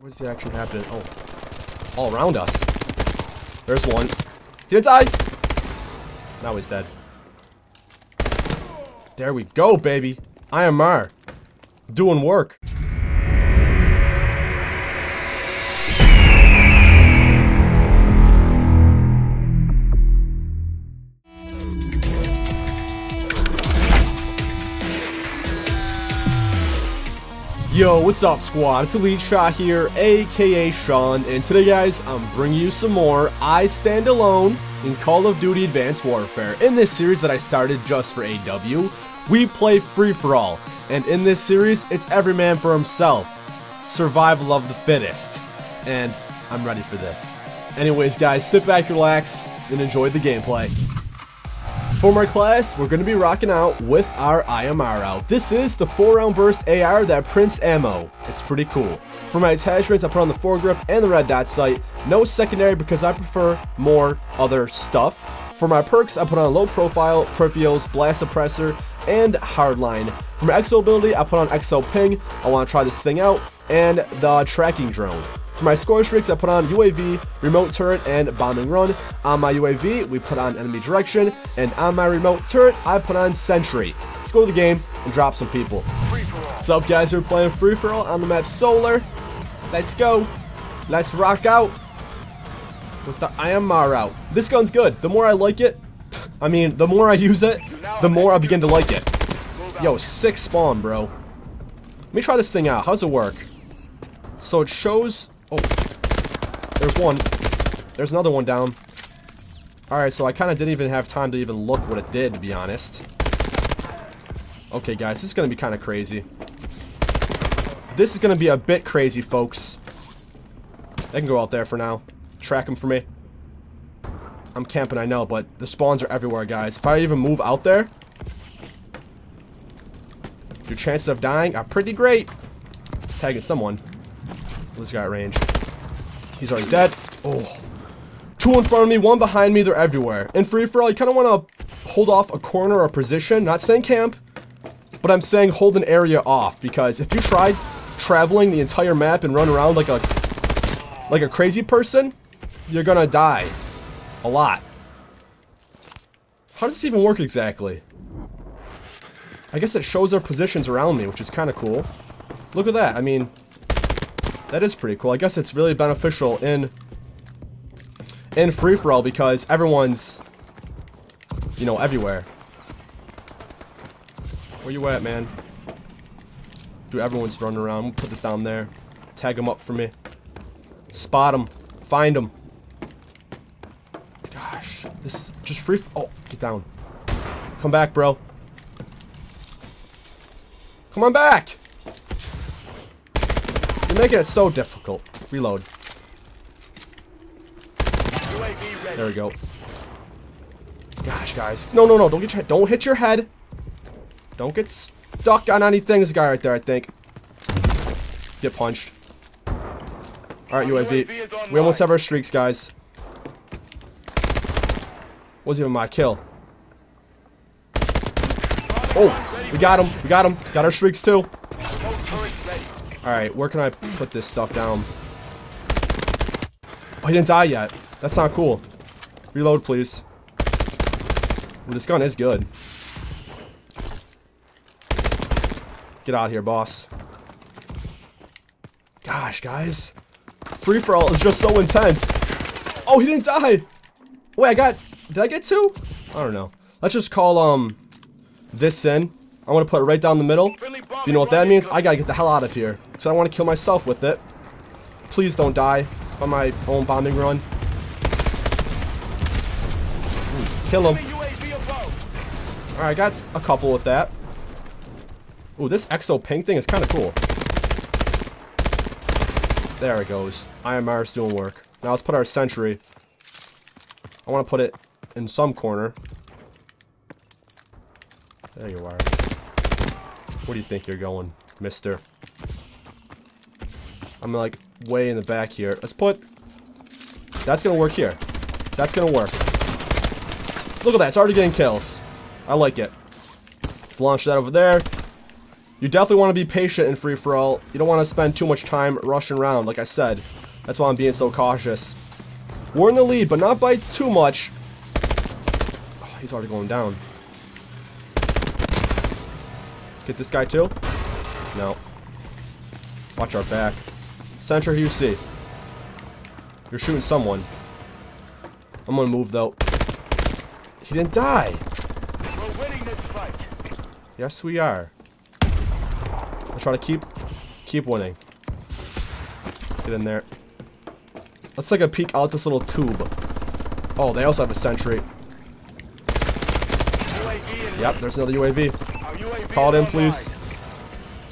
Where's the action happening? Oh. All around us. There's one. He didn't die! Now he's dead. There we go, baby. IMR. Uh, doing work. Yo, what's up squad? It's EliteShot here, aka Sean, and today guys, I'm bringing you some more iStand Alone in Call of Duty Advanced Warfare. In this series that I started just for AW, we play free-for-all, and in this series, it's every man for himself. Survival of the fittest. And I'm ready for this. Anyways guys, sit back, relax, and enjoy the gameplay. For my class, we're going to be rocking out with our IMR out. This is the 4-round burst AR that prints ammo. It's pretty cool. For my attachments, I put on the foregrip and the red dot sight. No secondary because I prefer more other stuff. For my perks, I put on low profile, peripherals, blast suppressor, and hardline. For my exo ability, I put on exo ping. I want to try this thing out. And the tracking drone. For my score streaks, I put on UAV, remote turret, and bombing run. On my UAV, we put on enemy direction, and on my remote turret, I put on sentry. Let's go to the game and drop some people. What's up, guys? We're playing free for all on the map Solar. Let's go. Let's rock out with the IMR out. This gun's good. The more I like it, I mean, the more I use it, the more I begin to like it. Yo, six spawn, bro. Let me try this thing out. How's it work? So it shows Oh. There's one. There's another one down. Alright, so I kind of didn't even have time to even look what it did, to be honest. Okay, guys, this is going to be kind of crazy. This is going to be a bit crazy, folks. They can go out there for now. Track them for me. I'm camping, I know, but the spawns are everywhere, guys. If I even move out there, your chances of dying are pretty great. It's tagging someone. This guy at range. He's already dead. Oh. Two in front of me, one behind me. They're everywhere. In free-for-all, you kind of want to hold off a corner or a position. Not saying camp, but I'm saying hold an area off. Because if you try traveling the entire map and run around like a like a crazy person, you're gonna die. A lot. How does this even work exactly? I guess it shows their positions around me, which is kind of cool. Look at that. I mean, that is pretty cool. I guess it's really beneficial in in free-for-all because everyone's, you know, everywhere. Where you at, man? Dude, everyone's running around. Put this down there. Tag them up for me. Spot them. Find them. Gosh. This just free... Oh, get down. Come back, bro. Come on back! Making it so difficult. Reload. There we go. Gosh, guys. No, no, no. Don't get your don't hit your head. Don't get stuck on anything. This guy right there, I think. Get punched. Alright, UAV. We almost have our streaks, guys. Was even my kill. Oh, we got him. We got him. Got our streaks too. Alright, where can I put this stuff down? Oh, he didn't die yet. That's not cool. Reload, please. This gun is good. Get out of here, boss. Gosh, guys. Free-for-all is just so intense. Oh, he didn't die. Wait, I got... Did I get two? I don't know. Let's just call, um, this in. I want to put it right down the middle. You know what that means? I gotta get the hell out of here. Because I want to kill myself with it. Please don't die on my own bombing run. Kill him. Alright, I got a couple with that. Ooh, this exo ping thing is kind of cool. There it goes. IMR's doing work. Now let's put our sentry. I want to put it in some corner. There you are. Where do you think you're going, mister? I'm like way in the back here. Let's put... That's gonna work here. That's gonna work. Look at that. It's already getting kills. I like it. Let's launch that over there. You definitely want to be patient in free-for-all. You don't want to spend too much time rushing around, like I said. That's why I'm being so cautious. We're in the lead, but not by too much. Oh, he's already going down. Get this guy too? No. Watch our back. Center, who you see? You're shooting someone. I'm gonna move though. He didn't die. We're winning this fight. Yes, we are. I'm trying to keep keep winning. Get in there. Let's take a peek out this little tube. Oh, they also have a sentry. UAV Yep, there's another UAV. UAV Call it in, please.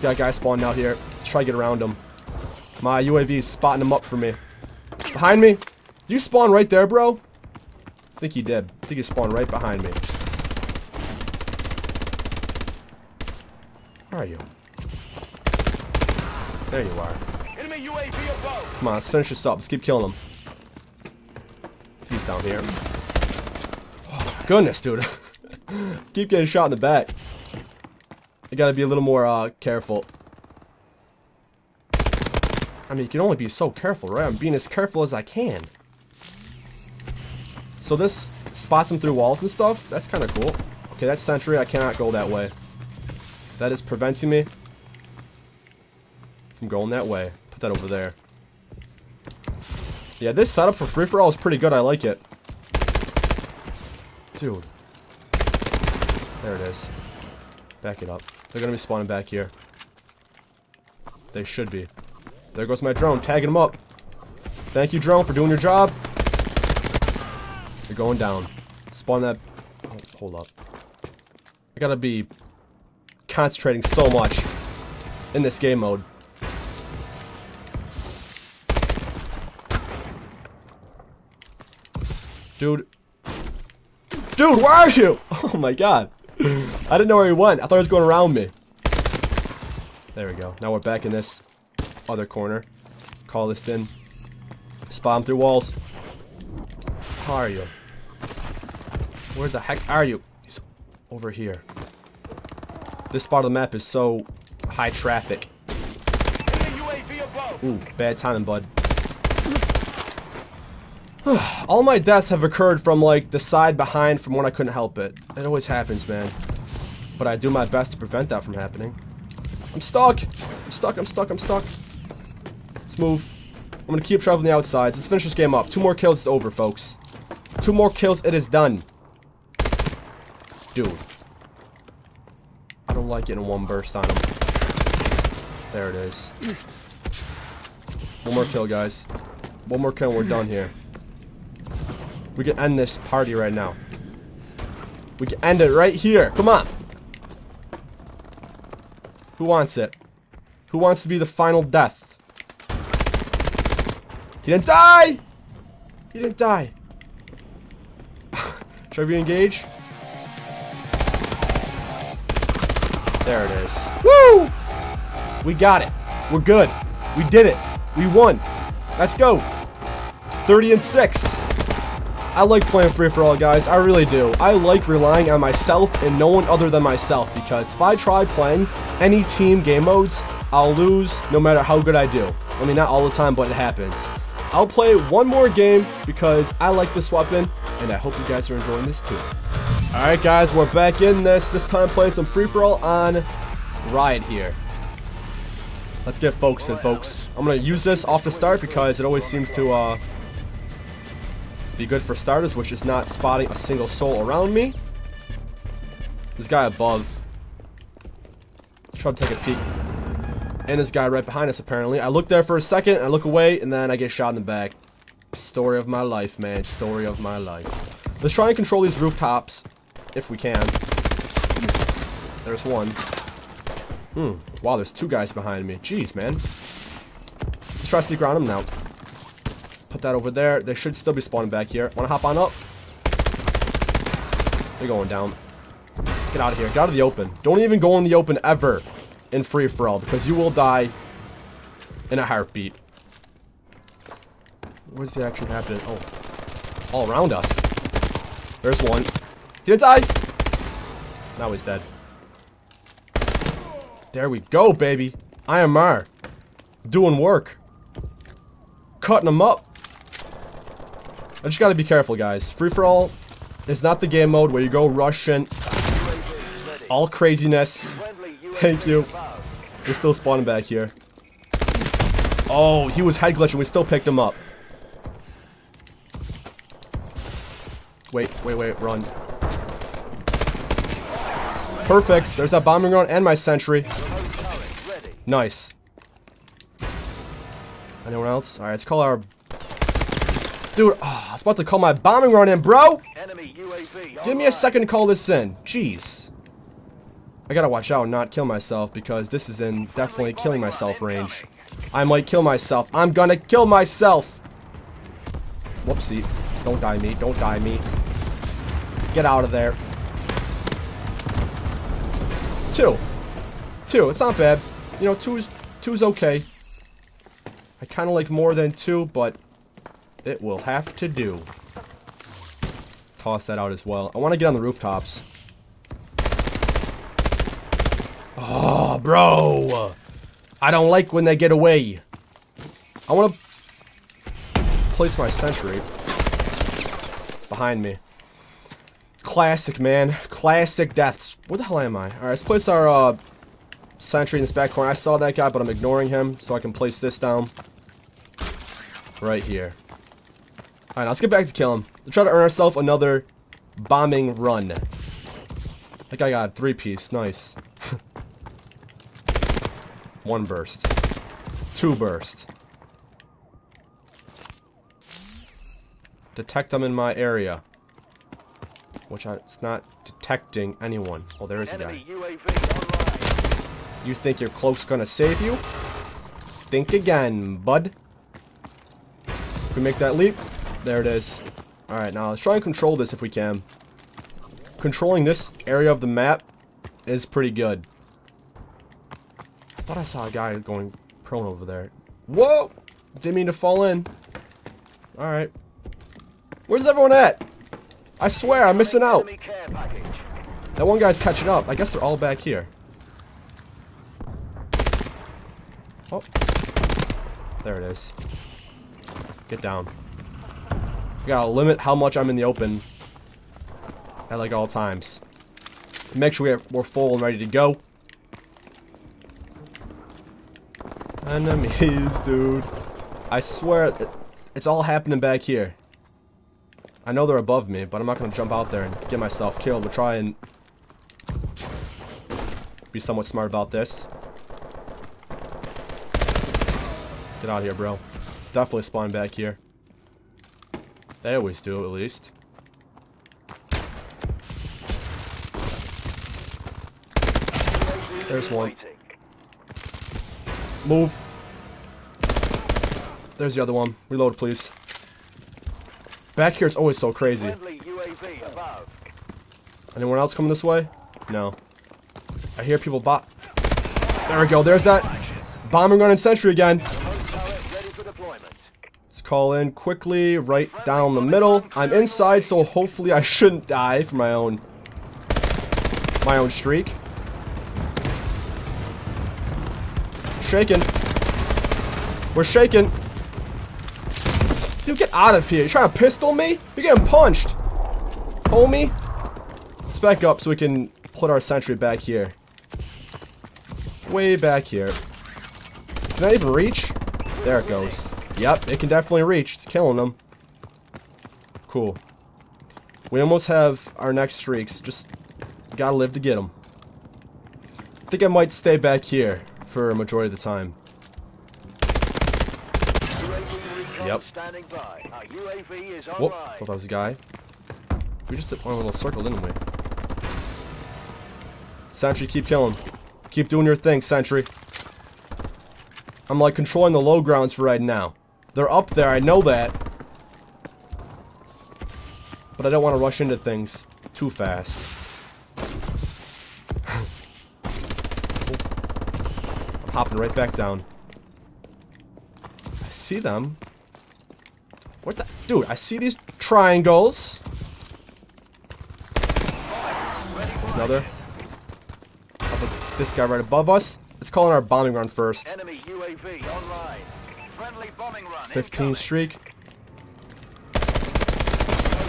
Got a guy spawned out here. Let's try to get around him. My UAV is spotting him up for me. Behind me. You spawn right there, bro? I think he did. I think he spawned right behind me. Where are you? There you are. Enemy UAV above. Come on, let's finish this up. Let's keep killing him. He's down here. Oh, goodness, dude. keep getting shot in the back. I gotta be a little more uh, careful. I mean, you can only be so careful, right? I'm being as careful as I can. So this spots him through walls and stuff. That's kind of cool. Okay, that's sentry. I cannot go that way. That is preventing me from going that way. Put that over there. Yeah, this setup for free-for-all is pretty good. I like it. Dude. There it is. Back it up. They're going to be spawning back here. They should be. There goes my drone, tagging them up. Thank you, drone, for doing your job. You're going down. Spawn that... Oh, hold up. I gotta be concentrating so much in this game mode. Dude. Dude, where are you? Oh my god. I didn't know where he went. I thought he was going around me. There we go. Now we're back in this other corner. Call this in. Spot him through walls. How are you? Where the heck are you? He's over here. This part of the map is so high traffic. Ooh, bad timing, bud. All my deaths have occurred from, like, the side behind from when I couldn't help it. It always happens, man. But I do my best to prevent that from happening. I'm stuck! I'm stuck, I'm stuck, I'm stuck. Let's move. I'm gonna keep traveling the outsides. Let's finish this game up. Two more kills, it's over, folks. Two more kills, it is done. Dude. I don't like getting one burst on him. There it is. One more kill, guys. One more kill and we're done here. We can end this party right now. We can end it right here. Come on. Who wants it? Who wants to be the final death? He didn't die! He didn't die. Should I re-engage? There it is. Woo! We got it. We're good. We did it. We won. Let's go. 30 and 6. I like playing free-for-all, guys. I really do. I like relying on myself and no one other than myself because if I try playing any team game modes, I'll lose no matter how good I do. I mean, not all the time, but it happens. I'll play one more game because I like this weapon and I hope you guys are enjoying this too. Alright guys, we're back in this. This time playing some free-for-all on Riot here. Let's get focusing, folks. I'm going to use this off the start because it always seems to uh, be good for starters, which is not spotting a single soul around me. This guy above. Try to take a peek. And this guy right behind us, apparently. I look there for a second, I look away, and then I get shot in the back. Story of my life, man. Story of my life. Let's try and control these rooftops, if we can. There's one. Hmm. Wow, there's two guys behind me. Jeez, man. Let's try to sneak around them now. Put that over there. They should still be spawning back here. Want to hop on up? They're going down. Get out of here. Get out of the open. Don't even go in the open ever in free-for-all because you will die in a heartbeat. Where's the action happening? Oh. All around us. There's one. He didn't die! Now he's dead. There we go, baby. IMR. Doing work. Cutting them up. I just gotta be careful, guys. Free-for-all is not the game mode where you go rushing all craziness. Thank you. We're still spawning back here. Oh, he was head glitching. We still picked him up. Wait, wait, wait, run. Perfect. There's that bombing run and my sentry. Remote turret ready. Nice. Anyone else? Alright, let's call our... Dude, oh, I was about to call my bombing run in, bro! Give me a second to call this in. Jeez. I gotta watch out and not kill myself because this is in definitely killing myself range. I might kill myself. I'm gonna kill myself! Whoopsie. Don't die me. Don't die me. Get out of there. Two. Two. It's not bad. You know, two's, two's okay. I kind of like more than two, but it will have to do toss that out as well. I want to get on the rooftops. Oh, bro. I don't like when they get away. I want to place my sentry behind me. Classic, man. Classic deaths. Where the hell am I? Alright, let's place our uh, sentry in this back corner. I saw that guy, but I'm ignoring him, so I can place this down. Right here. Alright, let's get back to kill him. Let's try to earn ourselves another bombing run. That guy got three-piece. Nice. One burst. Two burst. Detect them in my area. Which I, it's not detecting anyone. Oh, there is a guy. You think your cloak's gonna save you? Think again, bud. If we make that leap, there it is. Alright, now let's try and control this if we can. Controlling this area of the map is pretty good. I thought I saw a guy going prone over there. Whoa! Didn't mean to fall in. Alright. Where's everyone at? I swear, I'm missing out. Enemy care package. That one guy's catching up. I guess they're all back here. Oh. There it is. Get down. I gotta limit how much I'm in the open at like all times. Make sure we're full and ready to go. Enemies, dude. I swear, it's all happening back here. I know they're above me, but I'm not gonna jump out there and get myself killed. We'll try and be somewhat smart about this. Get out of here, bro. Definitely spawn back here. They always do, at least. There's one. Move. There's the other one. Reload, please. Back here, it's always so crazy. Friendly UAV above. Anyone else coming this way? No. I hear people bot. There we go. There's that bombing run and sentry again. Remote turret ready for deployment. Let's call in quickly, right down the middle. I'm inside, so hopefully I shouldn't die for my own, my own streak. Shaking. We're shaking. Dude, get out of here. You trying to pistol me? You're getting punched. Homie. Let's back up so we can put our sentry back here. Way back here. Can I even reach? There it goes. Yep, it can definitely reach. It's killing them. Cool. We almost have our next streaks. Just gotta live to get them. I think I might stay back here for a majority of the time. Yep. standing by. Our UAV is Whoop, thought that was a guy. We just did one little circle, didn't we? Sentry, keep killing. Keep doing your thing, Sentry. I'm like controlling the low grounds for right now. They're up there, I know that. But I don't want to rush into things too fast. I'm hopping right back down. I see them. What the? Dude, I see these triangles. There's another. This guy right above us? Let's call in our bombing run first. Enemy UAV online. Friendly bombing run. 15 streak.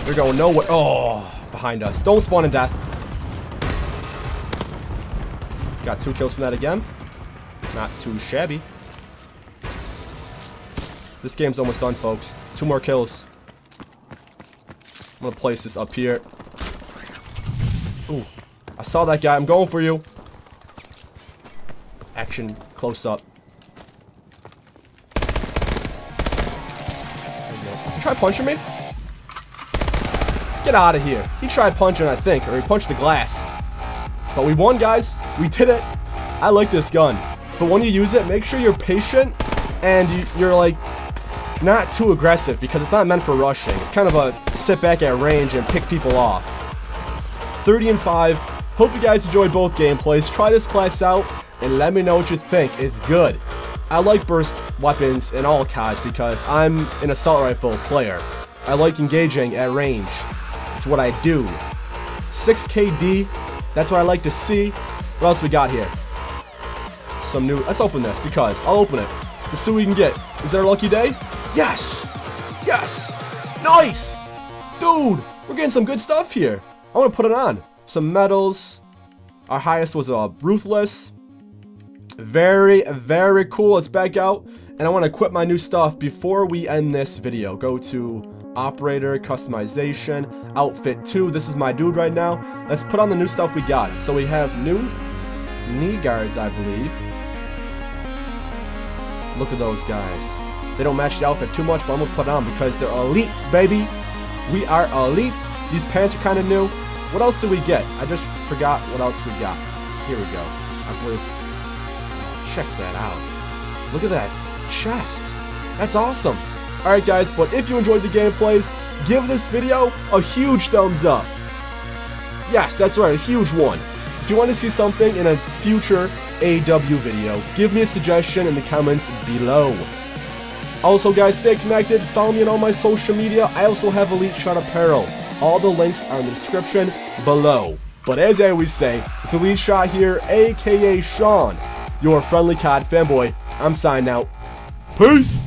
They're going nowhere. Oh, behind us. Don't spawn in death. Got two kills from that again. Not too shabby. This game's almost done, folks. Two more kills. I'm gonna place this up here. Ooh, I saw that guy. I'm going for you. Action close up. You try punching me? Get out of here. He tried punching, I think, or he punched the glass. But we won, guys. We did it. I like this gun. But when you use it, make sure you're patient and you, you're like not too aggressive because it's not meant for rushing. It's kind of a sit back at range and pick people off. 30 and 5. Hope you guys enjoyed both gameplays. Try this class out and let me know what you think. It's good. I like burst weapons in all CODs because I'm an assault rifle player. I like engaging at range. It's what I do. 6KD, that's what I like to see. What else we got here? Some new, let's open this because I'll open it. Let's see what we can get. Is there a lucky day? Yes! Yes! Nice! Dude, we're getting some good stuff here. I want to put it on. Some medals. Our highest was a uh, Ruthless. Very, very cool. Let's back out. And I want to equip my new stuff before we end this video. Go to Operator, Customization, Outfit 2. This is my dude right now. Let's put on the new stuff we got. So we have new knee guards, I believe. Look at those guys. They don't match the outfit too much, but I'm going to put on because they're elite, baby. We are elite. These pants are kind of new. What else did we get? I just forgot what else we got. Here we go. I believe check that out. Look at that chest. That's awesome. Alright guys, but if you enjoyed the gameplays, give this video a huge thumbs up. Yes, that's right, a huge one. If you want to see something in a future AW video, give me a suggestion in the comments below. Also guys, stay connected, follow me on all my social media. I also have EliteShot Apparel. All the links are in the description below. But as I always say, it's EliteShot here, aka Sean your friendly COD fanboy. I'm signing out. Peace!